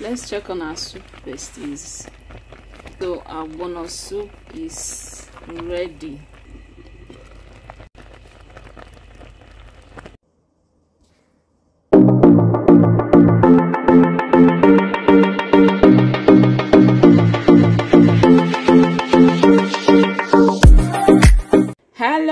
let's check on our soup besties so our bonus soup is ready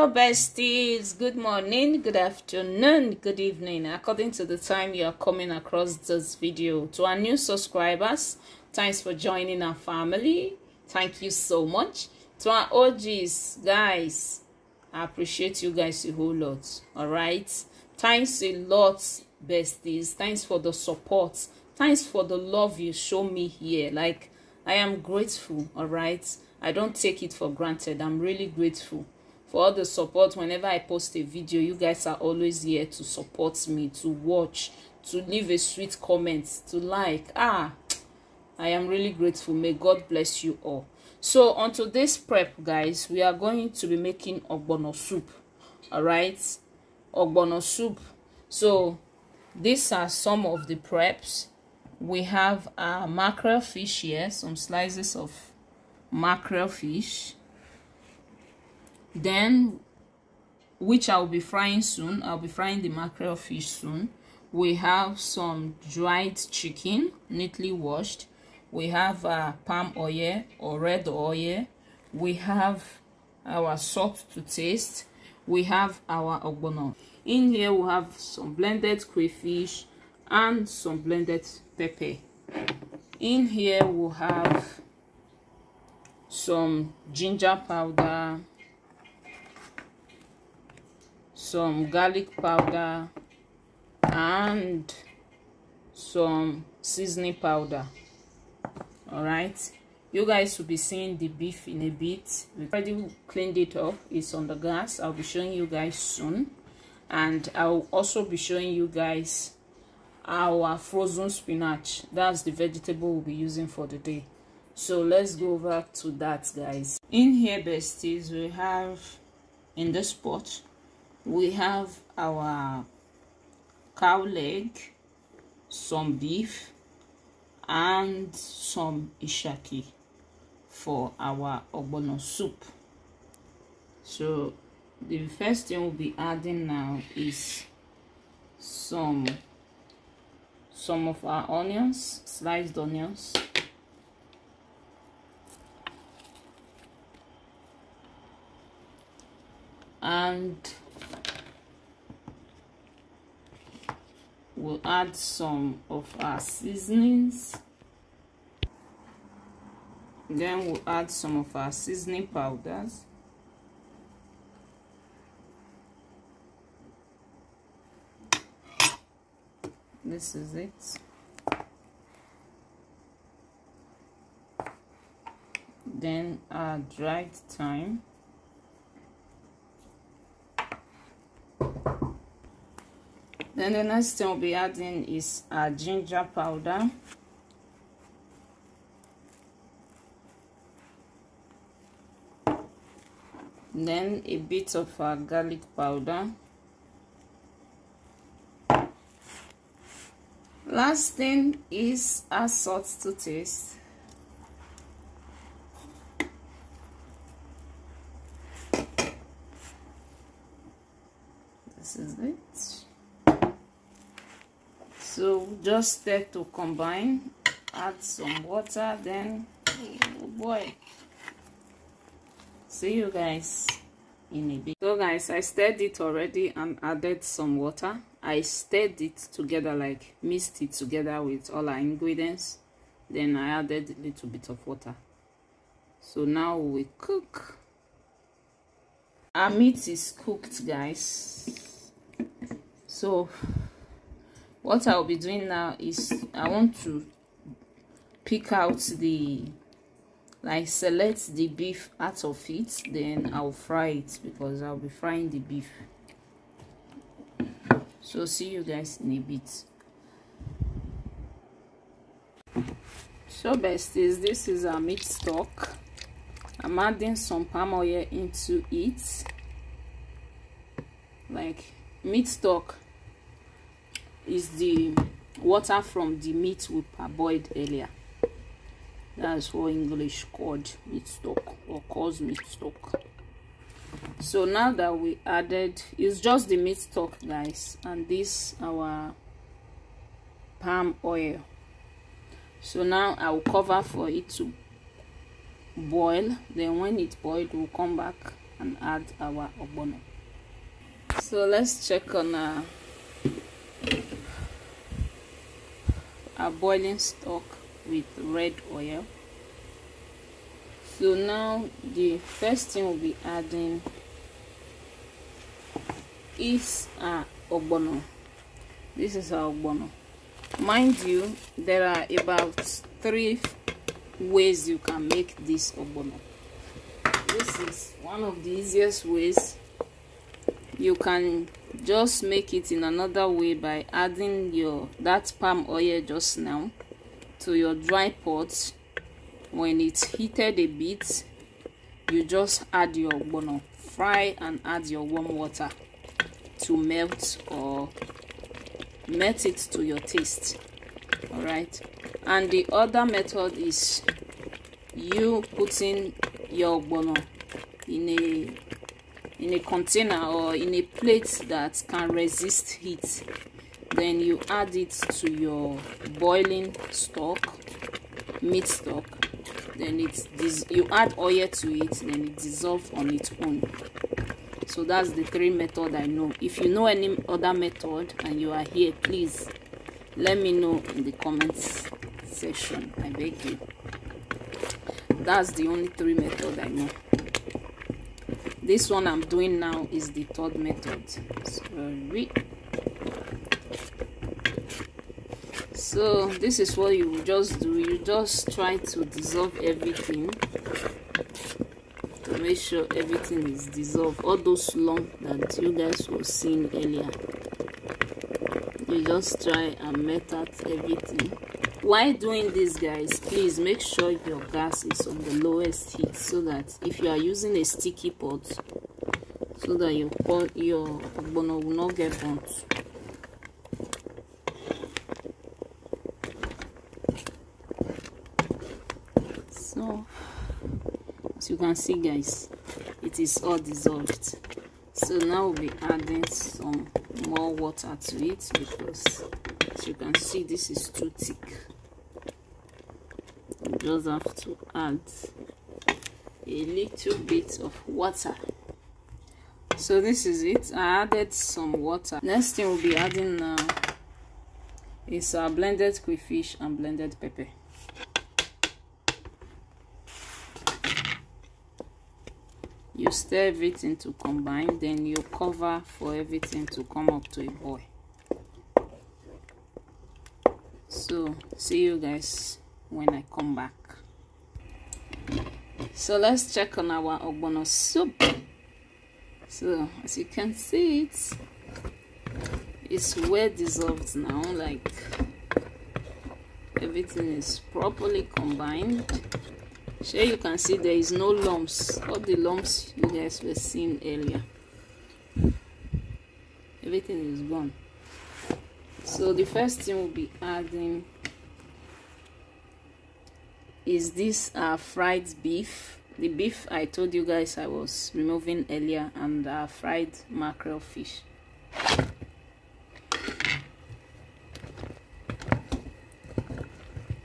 Hello, besties. Good morning, good afternoon, good evening, according to the time you are coming across this video. To our new subscribers, thanks for joining our family. Thank you so much. To our OGs, guys, I appreciate you guys a whole lot. All right. Thanks a lot, besties. Thanks for the support. Thanks for the love you show me here. Like, I am grateful. All right. I don't take it for granted. I'm really grateful for all the support whenever i post a video you guys are always here to support me to watch to leave a sweet comment to like. Ah i am really grateful. May god bless you all. So on today's prep guys we are going to be making ogbono soup. All right? Ogbono soup. So these are some of the preps. We have a mackerel fish here some slices of mackerel fish then which I'll be frying soon I'll be frying the mackerel fish soon. We have some dried chicken neatly washed. We have uh, palm oil or red oil. We have our salt to taste. We have our ogbono. In here we have some blended crayfish and some blended pepper. In here we'll have some ginger powder some garlic powder and some seasoning powder. All right you guys will be seeing the beef in a bit. We already cleaned it up. It's on the gas i'll be showing you guys soon. And i'll also be showing you guys our frozen spinach. That's the vegetable we'll be using for the day. So let's go over to that guys. In here besties we have in this pot we have our cow leg some beef and some ishaki for our ogbono soup. So the first thing we'll be adding now is some some of our onions sliced onions. And we'll add some of our seasonings. Then we'll add some of our seasoning powders. This is it. Then our dried thyme then the next thing we'll be adding is our ginger powder. Then a bit of our garlic powder. Last thing is our salt to taste this is it so just there to combine add some water then oh boy. See you guys in a bit. So guys i stirred it already and added some water. I stirred it together like mixed it together with all our ingredients. Then i added a little bit of water. So now we cook. Our meat is cooked guys. So what i'll be doing now is i want to pick out the like select the beef out of it then i'll fry it because i'll be frying the beef. So see you guys in a bit. So besties this is our meat stock. I'm adding some palm oil into it. Like meat stock is the water from the meat we parboiled earlier. That's what english called meat stock or calls meat stock. So now that we added it's just the meat stock guys and this our palm oil. So now i will cover for it to boil. Then when it boiled we'll come back and add our ogbono. So let's check on our our boiling stock with red oil. So now the first thing we'll be adding is our ogbono. This is our ogbono. Mind you there are about three ways you can make this ogbono. This is one of the easiest ways you can just make it in another way by adding your that palm oil just now to your dry pot. When it's heated a bit you just add your ogbono fry and add your warm water to melt or melt it to your taste. All right and the other method is you putting your ogbono in a in a container or in a plate that can resist heat. Then you add it to your boiling stock meat stock. Then it's you add oil to it then it dissolves on its own. So that's the three method i know. If you know any other method and you are here please let me know in the comments section. I beg you. That's the only three method i know this one i'm doing now is the third method. Sorry. So this is what you just do. You just try to dissolve everything to make sure everything is dissolved. All those lumps that you guys were seeing earlier. You just try and melt out everything while doing this guys? Please make sure your gas is on the lowest heat so that if you are using a sticky pot so that your pot your ogbono will not get burnt. So as you can see guys it is all dissolved. So now we'll be adding some more water to it because as you can see this is too thick just have to add a little bit of water. So this is it. I added some water. Next thing we'll be adding now is our blended crayfish and blended pepper. You stir everything to combine then you cover for everything to come up to a boil. So see you guys when i come back. So let's check on our ogbono soup. So as you can see it's it's well dissolved now like everything is properly combined. Sure you can see there is no lumps. All the lumps you guys were seeing earlier. Everything is gone. So the first thing we'll be adding is this uh, fried beef. The beef i told you guys i was removing earlier and uh, fried mackerel fish.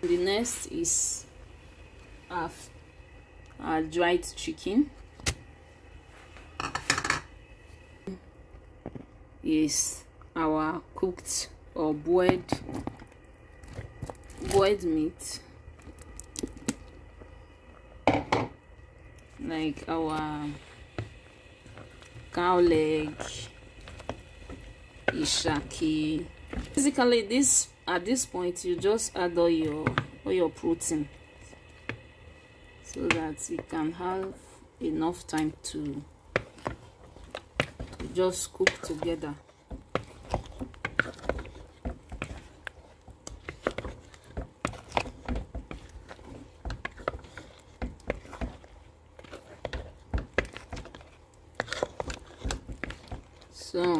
The next is our, our dried chicken. Is our cooked or boiled boiled meat like our cow leg ishaki. Basically this at this point you just add all your all your protein so that we can have enough time to, to just cook together so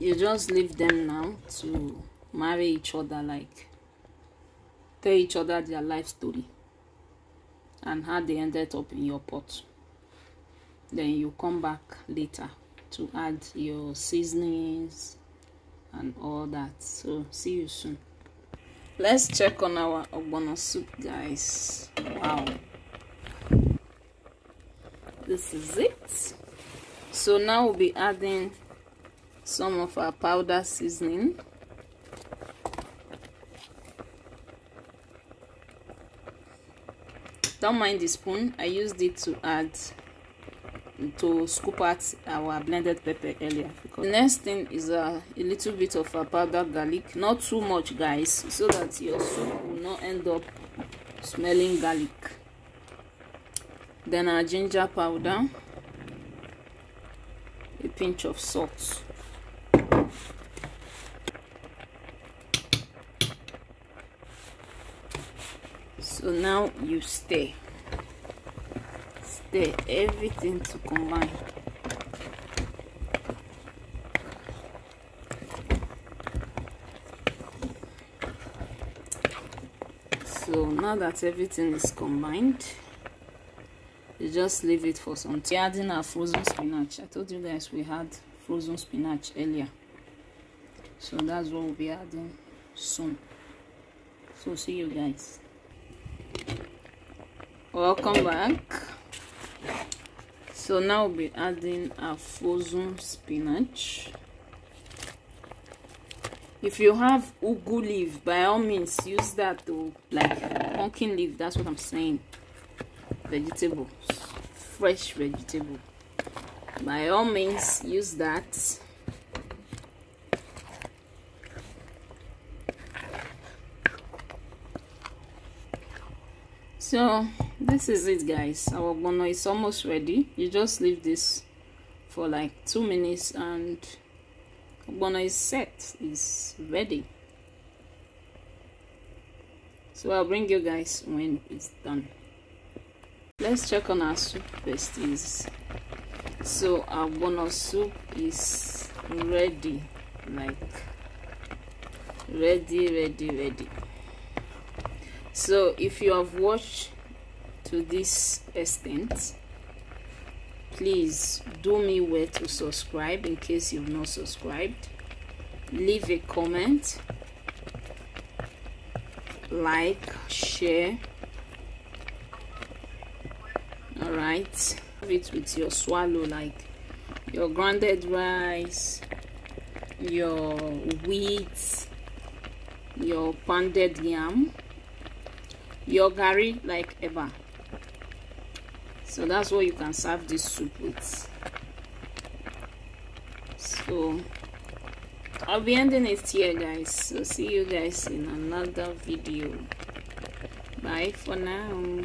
you just leave them now to marry each other like tell each other their life story and how they ended up in your pot. Then you come back later to add your seasonings and all that. So see you soon. Let's check on our ogbono soup guys. Wow. This is it. So now we'll be adding some of our powder seasoning. Don't mind the spoon. I used it to add to scoop out our blended pepper earlier. Because the next thing is uh, a little bit of a powder garlic. Not too much guys so that your soup will not end up smelling garlic. Then our ginger powder. A pinch of salt so now you stay stay everything to combine. So now that everything is combined you just leave it for some time adding our frozen spinach. I told you guys we had frozen spinach earlier. So that's what we'll be adding soon. So see you guys welcome back. So now we'll be adding our frozen spinach. If you have ugu leaf by all means use that to like pumpkin leaf that's what i'm saying. Vegetables. Fresh vegetable by all means use that so this is it guys. Our bono is almost ready. You just leave this for like two minutes and bono is set. Is ready. So i'll bring you guys when it's done. Let's check on our soup. Pasties so our bono soup is ready. Like ready ready ready so if you have watched to this extent please do me well to subscribe in case you've not subscribed. Leave a comment. Like share. All right have it with your swallow like your grounded rice your wheat your pounded yam your gari like ever. So that's what you can serve this soup with. So i'll be ending it here guys. So see you guys in another video. Bye for now